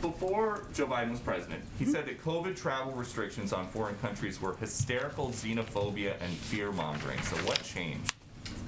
Before Joe Biden was president, he said that COVID travel restrictions on foreign countries were hysterical xenophobia and fear mongering. So what changed?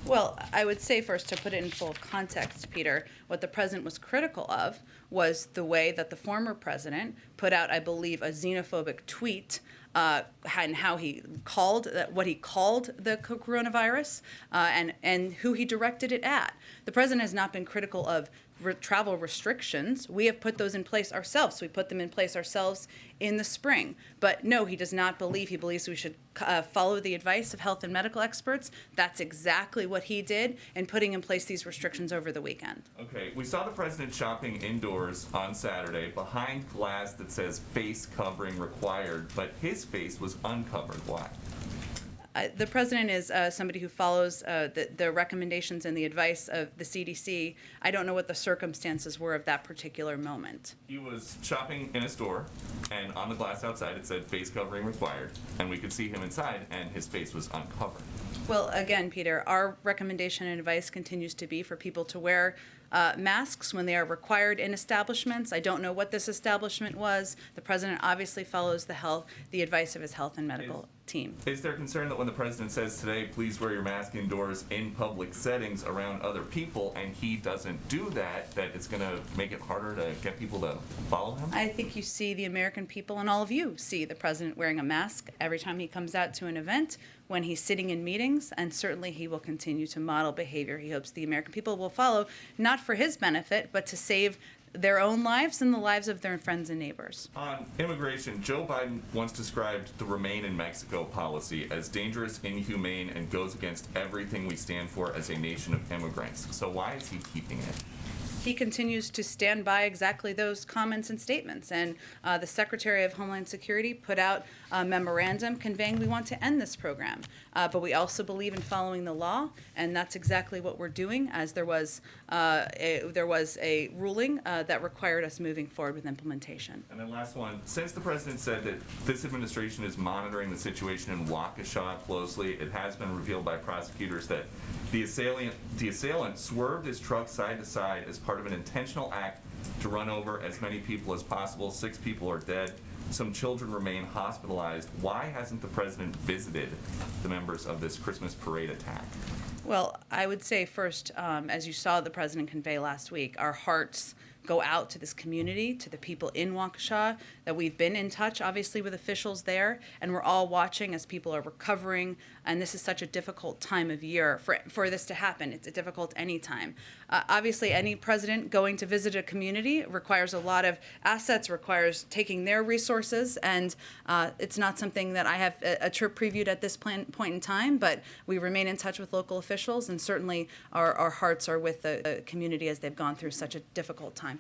Well, I would say first to put it in full context, Peter, what the president was critical of was the way that the former president put out, I believe, a xenophobic tweet uh, and how he called what he called the coronavirus uh, and and who he directed it at. The president has not been critical of re- travel restrictions. We have put those in place ourselves. We put them in place ourselves in the spring. But no, he does not believe. He believes we should uh, follow the advice of health and medical experts. That's exactly what he did in putting in place these restrictions over the weekend. Okay, we saw the president shopping indoors on Saturday behind glass that says face covering required, but his face was uncovered. Why? Uh, the president is uh, somebody who follows uh, the, the recommendations and the advice of the CDC. I don't know what the circumstances were of that particular moment. He was shopping in a store, and on the glass outside it said face covering required, and we could see him inside, and his face was uncovered. Well, again, Peter, our recommendation and advice continues to be for people to wear uh, masks when they are required in establishments. I don't know what this establishment was. The president obviously follows the health, the advice of his health and medical team. Is there concern that when the president says today, please wear your mask indoors in public settings around other people, and he doesn't do that, that it's going to make it harder to get people to follow him? I think you see the American people, and all of you see the president wearing a mask every time he comes out to an event, when he's sitting in meetings, and certainly he will continue to model behavior he hopes the American people will follow, not for his benefit, but to save their own lives and the lives of their friends and neighbors. On immigration, Joe Biden once described the Remain in Mexico policy as dangerous, inhumane, and goes against everything we stand for as a nation of immigrants. So why is he keeping it? He continues to stand by exactly those comments and statements. And uh, the Secretary of Homeland Security put out a memorandum conveying we want to end this program. Uh, but we also believe in following the law, and that's exactly what we're doing. As there was uh, a, there was a ruling uh, that required us moving forward with implementation. And then last one, since the president said that this administration is monitoring the situation in Waukesha closely, it has been revealed by prosecutors that the assailant, the assailant swerved his truck side to side as part of an intentional act to run over as many people as possible. Six people are dead. Some children remain hospitalized. Why hasn't the president visited the members of this Christmas parade attack? Well, I would say first, um, as you saw the president convey last week, our hearts go out to this community, to the people in Waukesha, that we've been in touch, obviously, with officials there, and we're all watching as people are recovering. And this is such a difficult time of year for, for this to happen. It's a difficult any time. Uh, obviously, any president going to visit a community requires a lot of assets, requires taking their resources, and uh, it's not something that I have a, a trip previewed at this plan, point in time, but we remain in touch with local officials, and certainly our, our hearts are with the, the community as they've gone through such a difficult time